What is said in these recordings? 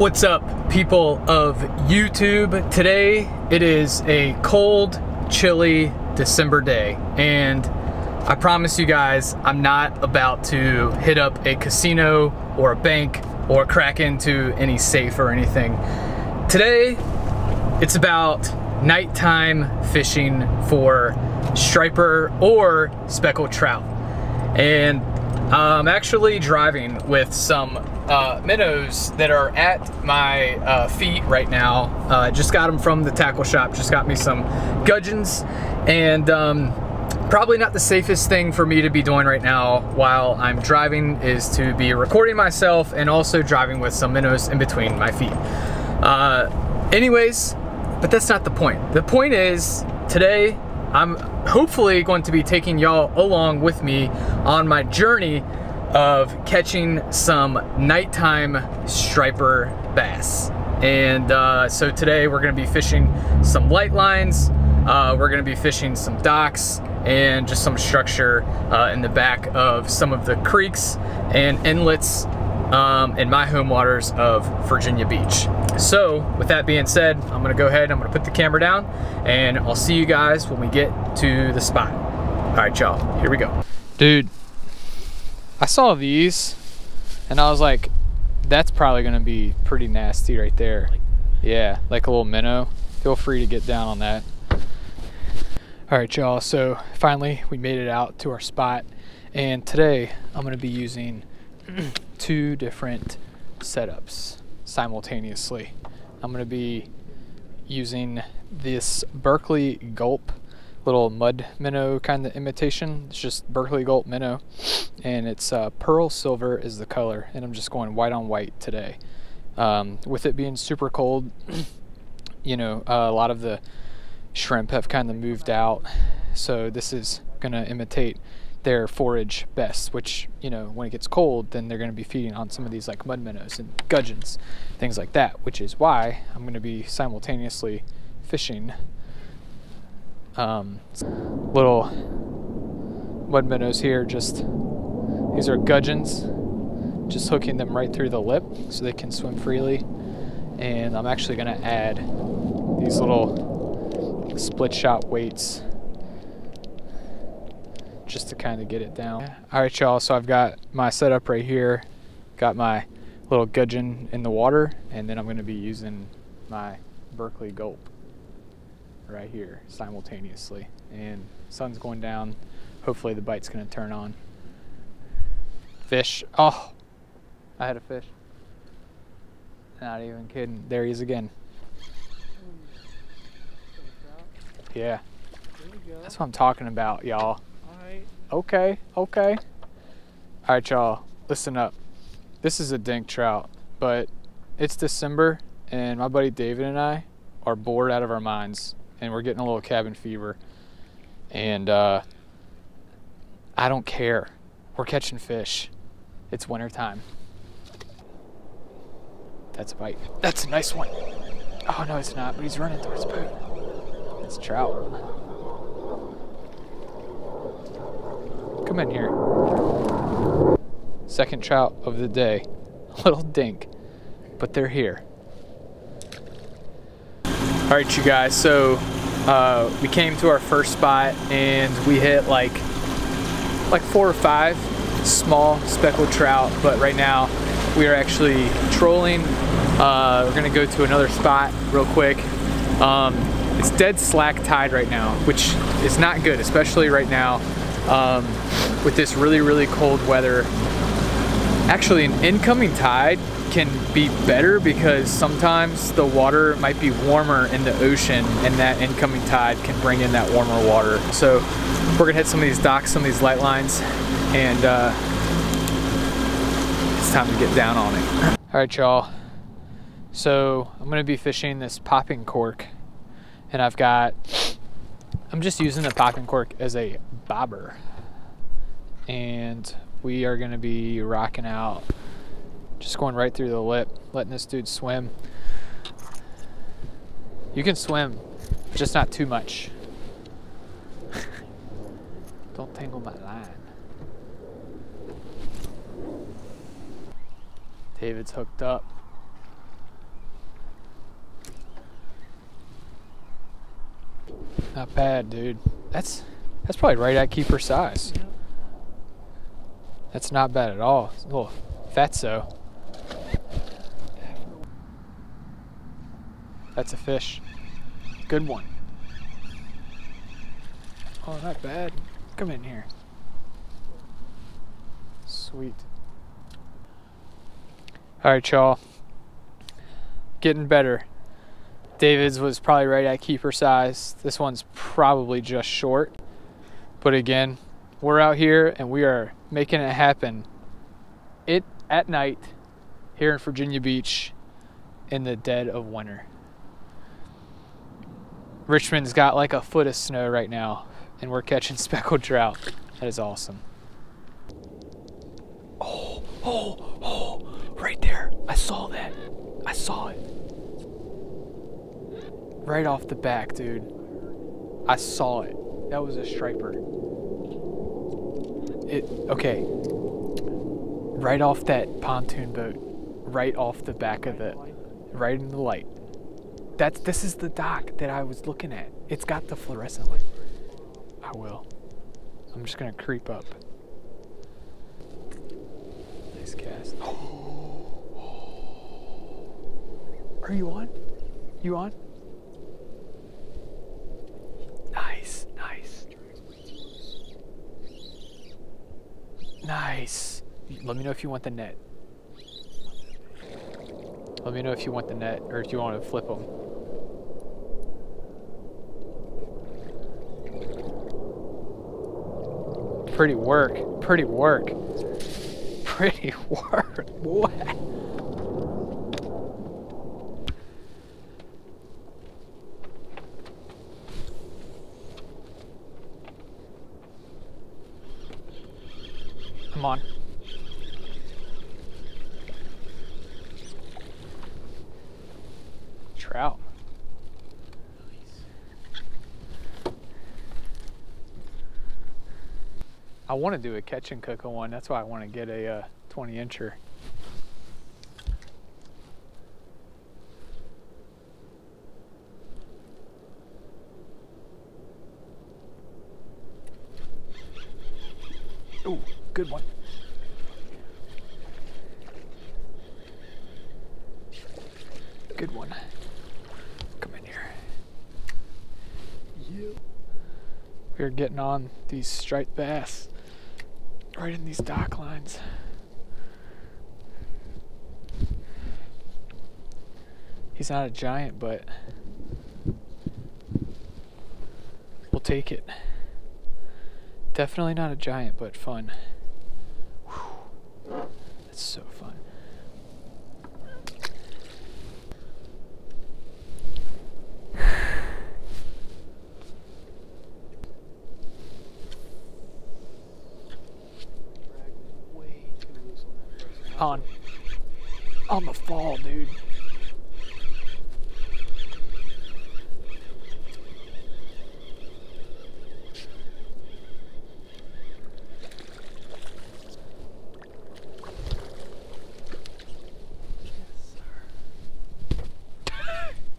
What's up, people of YouTube? Today it is a cold, chilly December day, and I promise you guys, I'm not about to hit up a casino or a bank or crack into any safe or anything. Today, it's about nighttime fishing for striper or speckled trout. And I'm actually driving with some uh, minnows that are at my uh, feet right now. Uh, just got them from the tackle shop, just got me some gudgeons. And um, probably not the safest thing for me to be doing right now while I'm driving is to be recording myself and also driving with some minnows in between my feet. Uh, anyways, but that's not the point. The point is today I'm hopefully going to be taking y'all along with me on my journey of catching some nighttime striper bass. And uh, so today we're gonna be fishing some light lines, uh, we're gonna be fishing some docks and just some structure uh, in the back of some of the creeks and inlets um, in my home waters of Virginia Beach. So with that being said, I'm gonna go ahead, I'm gonna put the camera down and I'll see you guys when we get to the spot. All right, y'all, here we go. Dude, I saw these and I was like, that's probably gonna be pretty nasty right there. Yeah, like a little minnow. Feel free to get down on that. All right, y'all, so finally we made it out to our spot. And today I'm gonna be using two different setups simultaneously. I'm going to be using this Berkley Gulp little mud minnow kind of imitation. It's just Berkley Gulp minnow and it's uh, pearl silver is the color and I'm just going white on white today. Um, with it being super cold, you know, uh, a lot of the shrimp have kind of moved out. So this is going to imitate their forage best, which, you know, when it gets cold, then they're going to be feeding on some of these like mud minnows and gudgeons, things like that, which is why I'm going to be simultaneously fishing um, little mud minnows here. Just these are gudgeons, just hooking them right through the lip so they can swim freely. And I'm actually going to add these little split shot weights just to kind of get it down. All right, y'all, so I've got my setup right here. Got my little gudgeon in the water, and then I'm gonna be using my Berkley Gulp right here simultaneously. And sun's going down. Hopefully the bite's gonna turn on. Fish, oh, I had a fish. Not even kidding, there he is again. Yeah, that's what I'm talking about, y'all. Okay, okay. All right, y'all, listen up. This is a dink trout, but it's December, and my buddy David and I are bored out of our minds, and we're getting a little cabin fever. And uh, I don't care. We're catching fish. It's winter time. That's a bite. That's a nice one. Oh, no, it's not, but he's running towards the boat. It's trout. Come in here. Second trout of the day. Little dink, but they're here. All right, you guys, so uh, we came to our first spot and we hit like like four or five small speckled trout, but right now we are actually trolling. Uh, we're gonna go to another spot real quick. Um, it's dead slack tide right now, which is not good, especially right now um, with this really, really cold weather. Actually, an incoming tide can be better because sometimes the water might be warmer in the ocean and that incoming tide can bring in that warmer water. So we're gonna hit some of these docks, some of these light lines, and uh, it's time to get down on it. All right, y'all. So I'm gonna be fishing this popping cork and I've got, I'm just using the popping cork as a Bobber. And we are going to be rocking out. Just going right through the lip, letting this dude swim. You can swim, just not too much. Don't tangle my line. David's hooked up. Not bad, dude. That's that's probably right at keeper size. That's not bad at all. It's a little fatso. That's a fish. Good one. Oh, not bad. Come in here. Sweet. All right, y'all. Getting better. David's was probably right at keeper size. This one's probably just short. But again, we're out here and we are making it happen. It at night here in Virginia Beach in the dead of winter. Richmond's got like a foot of snow right now and we're catching speckled trout. That is awesome. Oh, oh, oh, right there. I saw that. I saw it. Right off the back, dude. I saw it. That was a striper. It okay. Right off that pontoon boat. Right off the back of the right in the light. That's this is the dock that I was looking at. It's got the fluorescent light. I will. I'm just gonna creep up. Nice cast. Are you on? You on? Nice, nice. Nice. Let me know if you want the net. Let me know if you want the net or if you want to flip them. Pretty work. Pretty work. Pretty work. What? Come on. Trout. I want to do a catch and cook on one. That's why I want to get a uh, 20 incher. Ooh, good one. Good one. Come in here. You. We're getting on these striped bass right in these dock lines. He's not a giant, but we'll take it. Definitely not a giant, but fun. That's so fun. On. On the fall, dude.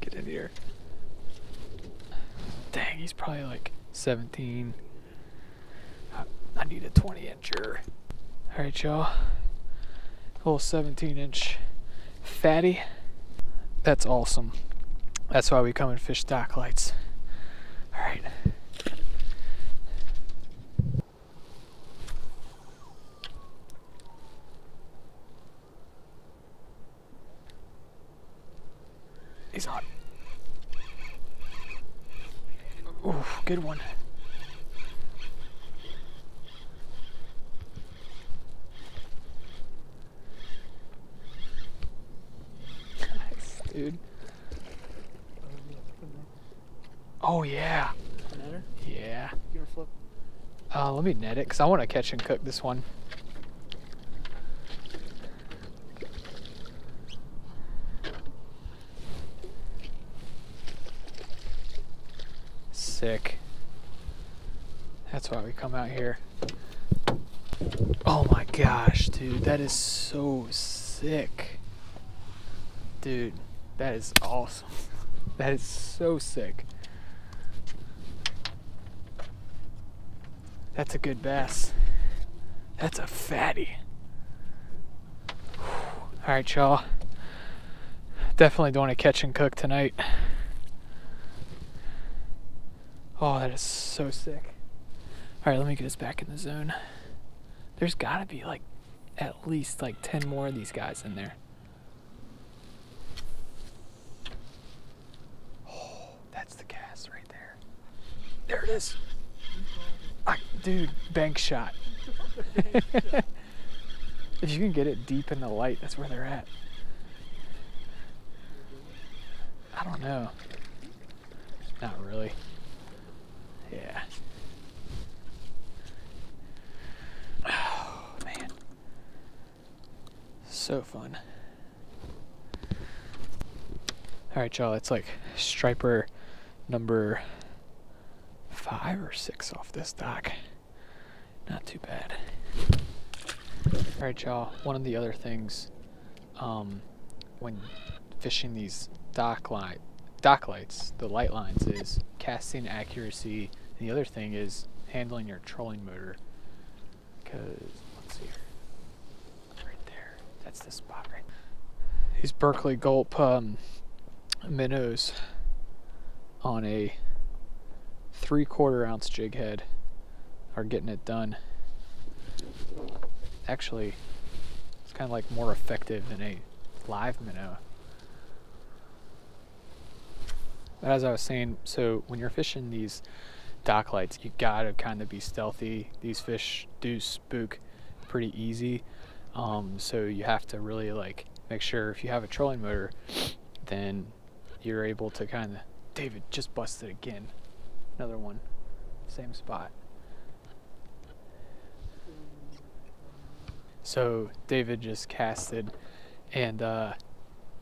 Get in here. Dang, he's probably like 17. I- need a 20 incher. Alright, y'all. Little 17 inch fatty. That's awesome. That's why we come and fish dock lights. Alright. He's on. Ooh, good one. Nice, dude. Oh yeah. Yeah. You gonna flip? Uh, let me net it because I want to catch and cook this one. Sick. That's out here. Oh my gosh, dude, that is so sick. Dude, that is awesome. That is so sick. That's a good bass. That's a fatty. All right, y'all. Definitely doing a catch and cook tonight. Oh, that is so sick. All right, let me get us back in the zone. There's got to be like at least like 10 more of these guys in there. Oh, that's the cast right there. There it is. I, dude, bank shot. if you can get it deep in the light, that's where they're at. I don't know. Not really. Yeah. Oh, man. So fun. All right, y'all. It's like striper number five or six off this dock. Not too bad. All right, y'all. One of the other things, um, when fishing these dock line, dock lights, the light lines, is casting accuracy. And the other thing is handling your trolling motor. Because let's see, here. That's the spot right. These Berkley Gulp um, minnows on a three quarter ounce jig head are getting it done. Actually, it's kind of like more effective than a live minnow. But as I was saying, so when you're fishing these dock lights, you gotta kind of be stealthy. These fish do spook pretty easy. Um, so you have to really like make sure if you have a trolling motor, then you're able to kind of. David just busted again. Another one. Same spot. So David just casted and uh,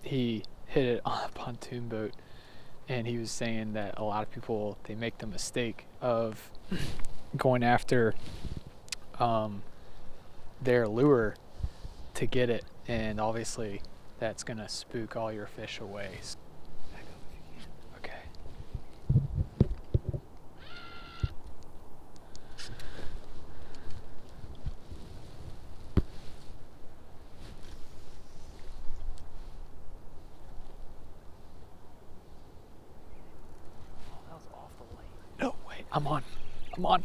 he hit it on a pontoon boat and he was saying that a lot of people they make the mistake of going after um, their lure to get it and obviously that's gonna spook all your fish away. Okay. No wait i'm on. I'm on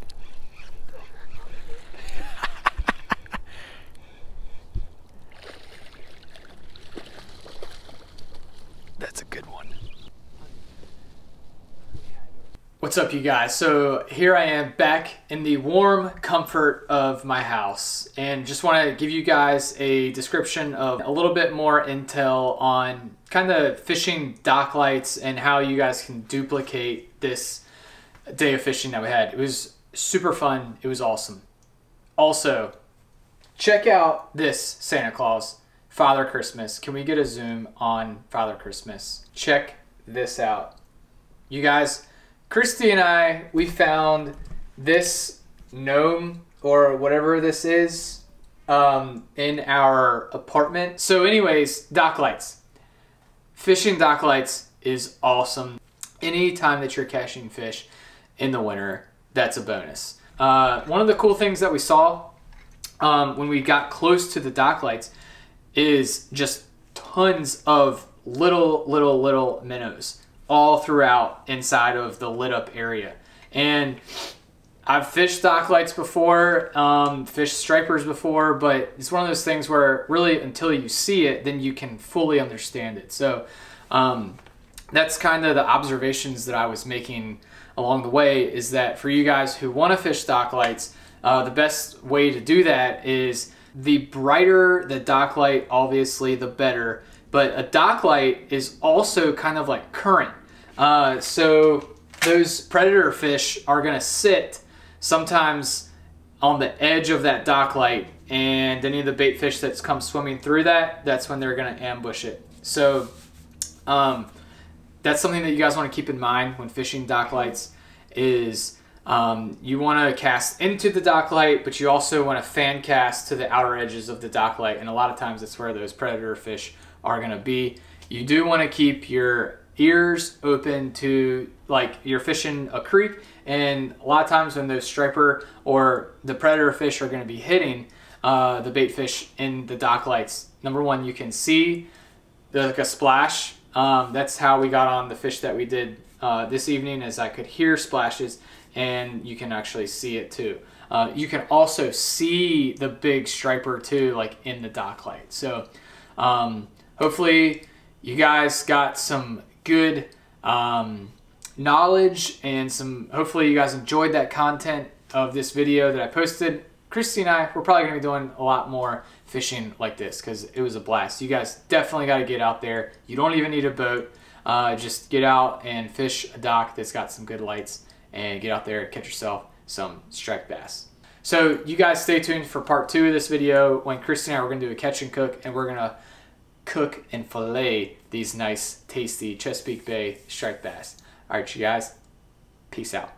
that's a good one What's up, you guys? So here I am back in the warm comfort of my house and just want to give you guys a description of a little bit more intel on kind of fishing dock lights and how you guys can duplicate this day of fishing that we had. It was super fun. It was awesome. Also, check out this Santa Claus, Father Christmas. Can we get a zoom on Father Christmas? Check this out. You guys, Christy and I, we found this gnome or whatever this is um, in our apartment. So, anyways, dock lights. Fishing dock lights is awesome. Anytime that you're catching fish in the winter, that's a bonus. Uh, one of the cool things that we saw um, when we got close to the dock lights is just tons of little, little, little minnows all throughout inside of the lit up area. And I've fished dock lights before, um, fished stripers before, but it's one of those things where really until you see it, then you can fully understand it. So um, that's kind of the observations that I was making along the way is that for you guys who want to fish dock lights, uh, the best way to do that is the brighter the dock light, obviously, the better. But a dock light is also kind of like current. Uh, so those predator fish are going to sit sometimes on the edge of that dock light and any of the bait fish that's come swimming through that, that's when they're going to ambush it. So um, that's something that you guys want to keep in mind when fishing dock lights is um, you want to cast into the dock light, but you also want to fan cast to the outer edges of the dock light. And a lot of times that's where those predator fish are going to be. You do want to keep your ears open to like you're fishing a creek and a lot of times when those striper or the predator fish are going to be hitting uh, the bait fish in the dock lights number one you can see like a splash. Um, that's how we got on the fish that we did uh, this evening as i could hear splashes and you can actually see it too. Uh, you can also see the big striper too like in the dock light. So um, hopefully you guys got some good um, knowledge and some hopefully you guys enjoyed that content of this video that I posted. Christy and I, we're probably gonna be doing a lot more fishing like this because it was a blast. You guys definitely got to get out there. You don't even need a boat. Uh, just get out and fish a dock that's got some good lights and get out there and catch yourself some striped bass. So you guys stay tuned for part two of this video when Christy and I are gonna do a catch and cook and we're gonna cook and fillet these nice, tasty Chesapeake Bay striped bass. All right, you guys, peace out.